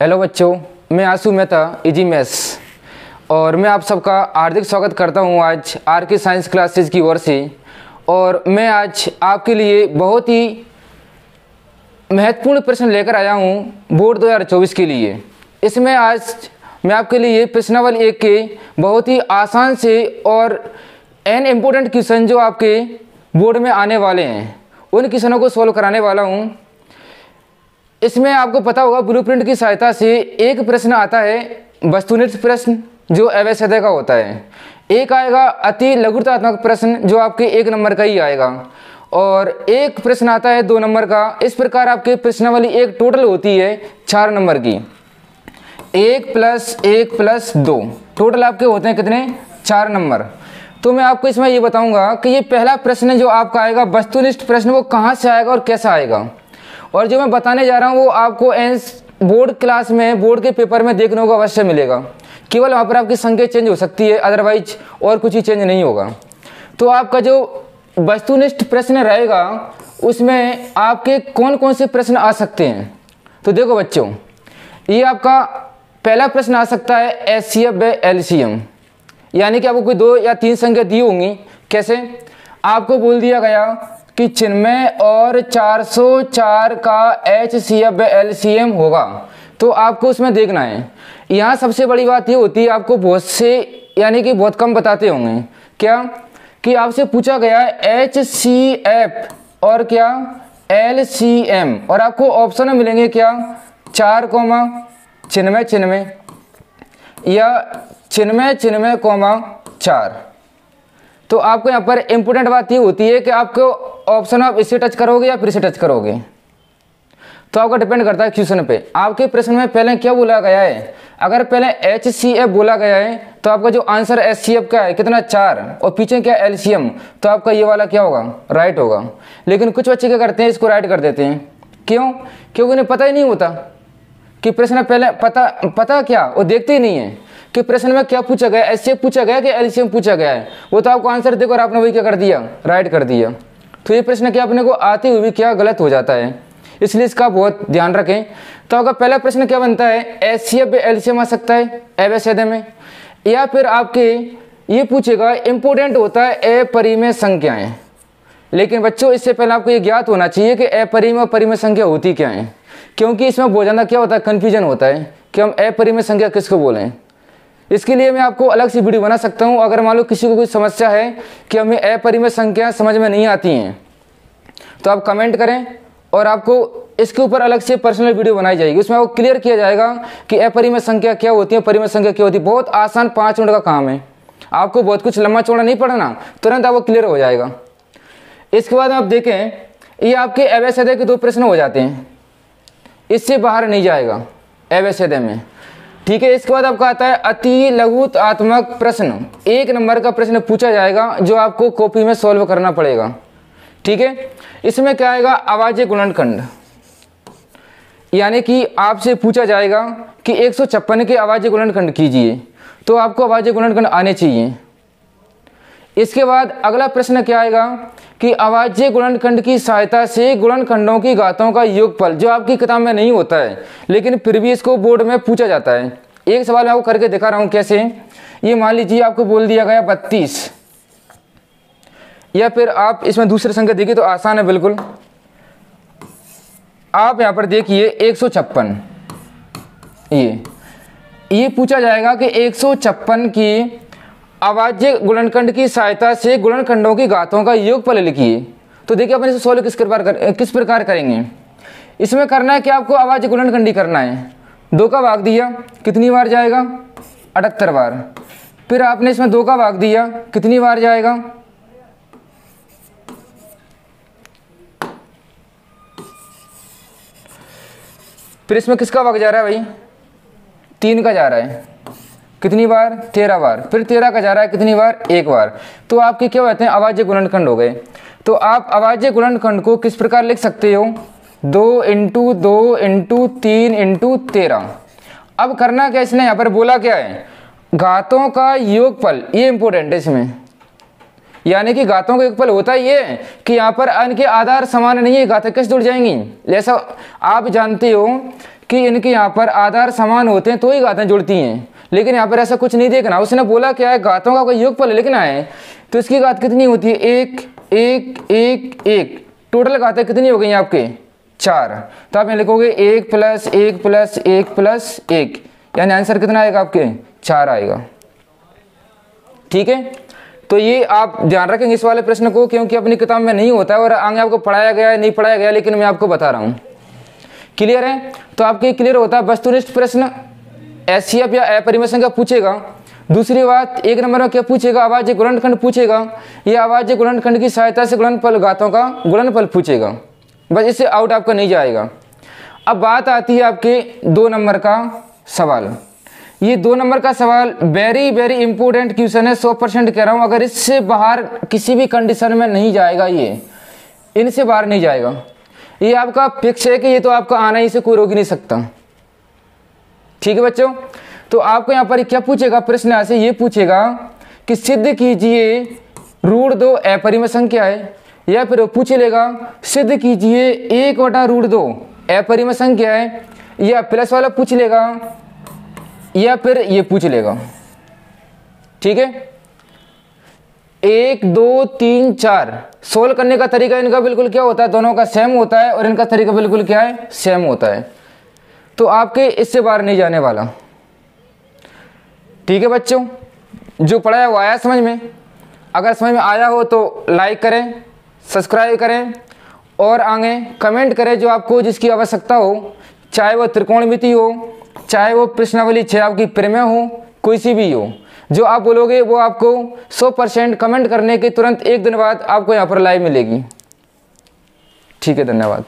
Hello बच्चों, मैं आसू Mehta easy maths और मैं आप सबका हार्दिक स्वागत करता हूँ आज आर के साइंस क्लासेस की ओर से। और मैं आज आपके लिए बहुत ही महत्वपूर्ण प्रश्न लेकर आया हूँ बोर्ड 2024 के लिए। इसमें आज मैं आपके लिए प्रश्नावल एक के बहुत ही आसान से और एन इम्पोर्टेंट क्वेश्चन जो आपके बोर्ड में आने वाले हैं, उन क्वेश्चनों को सॉल्व कराने वाला हूँ। इसमें आपको पता होगा ब्लूप्रिंट की सहायता से एक प्रश्न आता है, वस्तुनिष्ठ प्रश्न, जो अवैध का होता है। एक आएगा, अति लघुतात्मक प्रश्न, जो आपके एक नंबर का ही आएगा। और एक प्रश्न आता है, दो नंबर का। इस प्रकार आपके प्रश्नावली एक टोटल होती है, चार नंबर की। एक प्लस एक प्लस दो। टोटल आपके होते हैं कितने? चार नंबर। तो मैं आपको इसमें ये बताऊँगा कि ये पहला प्रश्न जो आपका आएगा, वस्तुनिष्ठ प्रश्न, वो कहाँ से आएगा और कैसा आएगा? और जो मैं बताने जा रहा हूँ, वो आपको एंस बोर्ड क्लास में बोर्ड के पेपर में देखने को अवश्य मिलेगा। केवल वहाँ पर आपकी संख्या चेंज हो सकती है अदरवाइज़ और कुछ ही चेंज नहीं होगा। तो आपका जो वस्तुनिष्ठ प्रश्न रहेगा, उसमें आपके कौन कौन से प्रश्न आ सकते हैं? तो देखो बच्चों, ये आपका पहला प्रश्न आ सकता है S C F L C M यानी कि आपको कोई दो या तीन संख्या दी होंगी। कैसे? आपको बोल दिया गया कि चिन्मय और 404 का H C F L C M होगा। तो आपको उसमें देखना है। यहाँ सबसे बड़ी बात ये होती है, आपको बहुत से, यानी कि बहुत कम बताते होंगे। क्या? कि आपसे पूछा गया एच सी एफ़ और क्या? L C M. और आपको ऑप्शन मिलेंगे क्या? चार कोमा, चिन्मय चिन्मय। या चिन्मय चिन्मय, कोमा, चार। तो आपको यहाँ पर इंपोर्टेंट बात ये होती है कि आपको ऑप्शन आप इसे टच करोगे या फिर इसे टच करोगे? तो आपका डिपेंड करता है क्वेश्चन पे। आपके प्रश्न में पहले क्या बोला गया है? अगर पहले एच सी एफ़ बोला गया है तो आपका जो आंसर एच सी एफ़ का है, कितना? चार। और पीछे क्या एल सी एम तो आपका ये वाला क्या होगा? राइट होगा। लेकिन कुछ बच्चे क्या करते हैं, इसको राइट कर देते हैं। क्यों? क्योंकि उन्हें पता ही नहीं होता कि प्रश्न पहले पता पता क्या? वो देखते ही नहीं है कि प्रश्न में क्या पूछा गया एस पूछा गया कि एलसीएम पूछा गया है? वो तो आपको आंसर देखो और आपने वही क्या कर दिया? राइट कर दिया। तो ये प्रश्न क्या अपने को आते हुए भी क्या गलत हो जाता है? इसलिए इसका बहुत ध्यान रखें। तो अगर पहला प्रश्न क्या बनता है? एस सी आ सकता है? अवैध में। या फिर आपके ये पूछेगा इंपोर्टेंट होता है अपरिमेय संख्याएँ। लेकिन बच्चों, इससे पहले आपको ये ज्ञात होना चाहिए कि अपरिमेय और परिमेय संख्या होती क्या है? क्योंकि इसमें बहुत ज़्यादा क्या होता है? कन्फ्यूज़न होता है कि हम अपरिमेय संख्या किसको बोलें? इसके लिए मैं आपको अलग से वीडियो बना सकता हूँ। अगर मान लो किसी को कोई समस्या है कि हमें अपरिमेय संख्या समझ में नहीं आती हैं तो आप कमेंट करें और आपको इसके ऊपर अलग से पर्सनल वीडियो बनाई जाएगी। उसमें आपको क्लियर किया जाएगा कि अपरिमेय संख्या क्या होती है परिमेय संख्या क्या होती है। बहुत आसान पाँच मिनट का काम है। आपको बहुत कुछ लंबा चौड़ा नहीं पढ़ना, तुरंत आपको क्लियर हो जाएगा। इसके बाद आप देखें, ये आपके अवैध के दो प्रश्न हो जाते हैं। इससे बाहर नहीं जाएगा अवैध में। ठीक है, इसके बाद आपका आता है अति लघुतात्मक प्रश्न। एक नंबर का प्रश्न पूछा जाएगा जो आपको कॉपी में सॉल्व करना पड़ेगा। ठीक है? इसमें क्या आएगा? आवाज़ गुणनखंड। यानी कि आपसे पूछा जाएगा कि एक सौ छप्पन के आवाज़ गुणनखंड कीजिए तो आपको आवाज़ गुणनखंड आने चाहिए। इसके बाद अगला प्रश्न क्या आएगा? कि आवाज्य गुणनखंड की सहायता से गुणनखंडों की गातों का योगफल जो आपकी किताब में नहीं होता है, लेकिन फिर भी इसको बोर्ड में पूछा जाता है। एक सवाल मैं आपको करके दिखा रहा हूँ कैसे? ये मान लीजिए आपको बोल दिया गया बत्तीस। या फिर आप इसमें दूसरी संख्या देखिए तो आसान है बिल्कुल। आप यहाँ पर देखिए एक सौ छप्पन। ये ये पूछा जाएगा कि एक सौ छप्पन की अवाज्य गुणनखंड की सहायता से गुणनखंडों की गाथों का योग योगफल लिखिए। तो देखिए अपन इसे सोल्व किस प्रकार कर, किस प्रकार करेंगे? इसमें करना है कि आपको आवाज़ गुणनखंडी करना है। दो का भाग दिया कितनी बार जाएगा? अठहत्तर बार। फिर आपने इसमें दो का भाग दिया कितनी बार जाएगा? फिर इसमें किसका भाग जा रहा है भाई? तीन का जा रहा है। कितनी बार? तेरह बार। फिर तेरह का जा रहा है कितनी बार? एक बार। तो आपके क्या होते हैं? आवाज़ गुणनखंड हो गए। तो आप आवाज़ गुणनखंड को किस प्रकार लिख सकते हो? दो इंटू दो इंटू तीन इंटू तेरह। अब करना क्या इसने? यहाँ पर बोला क्या है? घातों का योगफल। ये इंपॉर्टेंट है इसमें। यानी कि घातों का योगफल होता ये है कि यहाँ पर अन के आधार समान नहीं है घातें कैसे जुड़ जाएँगी? जैसा आप जानते हो कि इनके यहाँ पर आधार समान होते हैं तो ही घातें जुड़ती हैं। लेकिन यहाँ पर ऐसा कुछ नहीं देखना। उसने बोला, क्या है? घातों का कोई योगफल लिखना है। तो इसकी घात कितनी होती है? एक एक एक एक। टोटल घातें कितनी हो गई आपके? चार। तो आप यहाँ लिखोगे, एक प्लस एक प्लस एक प्लस एक। यानी आंसर कितना आएगा आपके? चार आएगा। ठीक है? तो ये आप ध्यान रखेंगे इस वाले प्रश्न को, क्योंकि अपनी किताब में नहीं होता है और आगे आपको पढ़ाया गया है, नहीं पढ़ाया गया, लेकिन मैं आपको बता रहा हूँ। क्लियर है? तो आपके क्लियर होता है वस्तुनिष्ठ प्रश्न। एस या अपरिमेशन का पूछेगा। दूसरी बात, एक नंबर में क्या पूछेगा? आवाज़ गुणनखंड पूछेगा। ये आवाज़ गुणनखंड की सहायता से गुणनफल गातों का गुणनफल पूछेगा। बस इससे आउट आपका नहीं जाएगा। अब बात आती है आपके दो नंबर का सवाल। ये दो नंबर का सवाल वेरी वेरी इंपॉर्टेंट क्वेश्चन है। सौ परसेंट कह रहा हूँ, अगर इससे बाहर किसी भी कंडीशन में नहीं जाएगा ये, इनसे बाहर नहीं जाएगा। ये आपका फिक्स है कि ये तो आपका आना ही से कोई रोक नहीं सकता। ठीक है बच्चों? तो आपको यहाँ पर क्या पूछेगा? प्रश्न ऐसे ये पूछेगा कि सिद्ध कीजिए, रूढ़ दो, अपरिमेय संख्या है। या फिर पूछ लेगा, सिद्ध कीजिए, एक वटा रूढ़ दो, अपरिमेय संख्या है। या प्लस वाला पूछ लेगा, या फिर ये पूछ लेगा। ठीक है? एक, दो, तीन, चार। सोल्व करने का तरीका इनका बिल्कुल क्या होता है? दोनों का सेम होता है और इनका तरीका बिल्कुल क्या है? सेम होता है। तो आपके इससे बाहर नहीं जाने वाला। ठीक है बच्चों, जो पढ़ाया वो आया समझ में। अगर समझ में आया हो तो लाइक करें सब्सक्राइब करें और आगे कमेंट करें जो आपको जिसकी आवश्यकता हो। चाहे वो त्रिकोणमिति हो, चाहे वो प्रश्नावली छः आपकी प्रेम्य हो, कोई सी भी हो। जो आप बोलोगे वो आपको 100 परसेंट कमेंट करने के तुरंत एक दिन बाद आपको यहाँ पर लाइव मिलेगी। ठीक है, धन्यवाद।